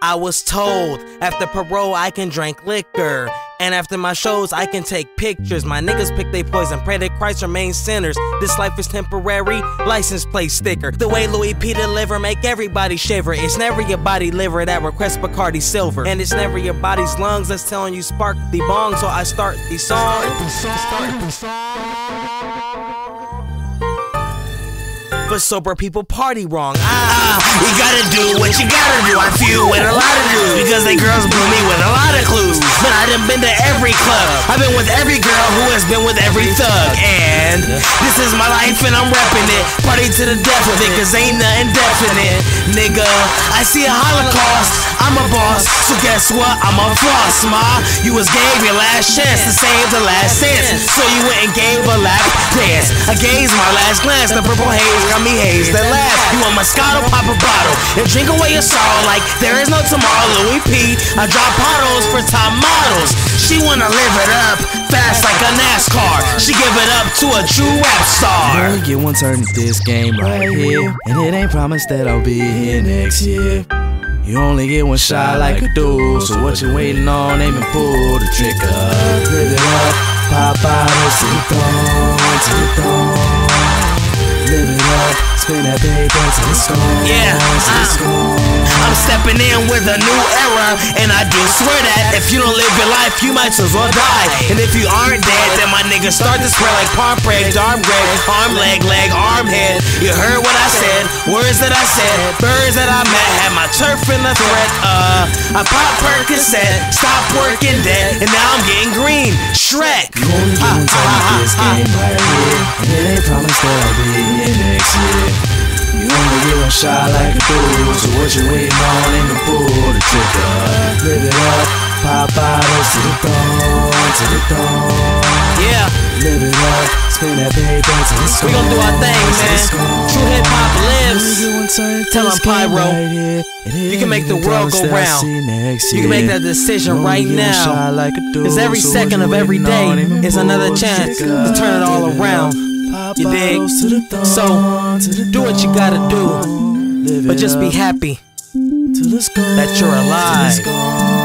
I was told after parole I can drink liquor. And after my shows, I can take pictures. My niggas pick they poison, pray that Christ remains sinners. This life is temporary, license plate sticker. The way Luie P deliver make everybody shiver. It's never your body liver that requests Bacardi Silver. And it's never your body's lungs that's telling you spark the bong. So I start the song. But sober people party wrong. Ah, you gotta do what you gotta do. I feel with a lot of dudes because they girls blew me with a lot of clues. But I done been to every club. I've been with every girl who has been with every thug. This is my life and I'm repping it. Party to the death with it, cause ain't nothing definite. Nigga, I see a holocaust. I'm a boss, so guess what? I'm a boss, ma. You was gave your last chance to save the last dance. So you went and gave a lap dance. I gaze my last glance, the purple haze got me haze that last, You want Moscato, pop a bottle and drink away your sorrow like there is no tomorrow. Luie P. I drop bottles for top models. She wanna live it up fast like a NASCAR. She give it up to a true rap star. You get one turn at this game right here, and it ain't promised that I'll be here next year. You only get one shot like a dude, so what you waiting on? Aim and pull the trigger. Live it up, pop bottles to the dawn, to the dawn. Live it up, spin that paper to the score. Yeah, uh, I'm stepping in with a new era, and I do swear that if you don't live your life, you might as well die. And if you aren't dead, then my niggas start to spread like palm break, arm break, arm leg, leg, arm head. You heard what I said, words that I said, birds that I met, had my turf in the threat. Uh, I pop Percocet, stop working dead, and now I'm getting green. Shrek. You only get ah, one time ah, at this ah, game right here, and it ain't promised that I'll be here next year. You only get one shot like a dude, so what you waiting on? Ain't no pull the trigger. Live it up, pop bottles to the dawn, to the dawn. Yeah. Live it up, spin that paper to the score. We gon' do our thing, man. True hip hop lives. Tell 'em Pyro. You can make the world go round. You can make that decision right now. Cause every second of every day is another chance to turn it all around. You dig? So, do what you gotta do. But just be happy that you're alive.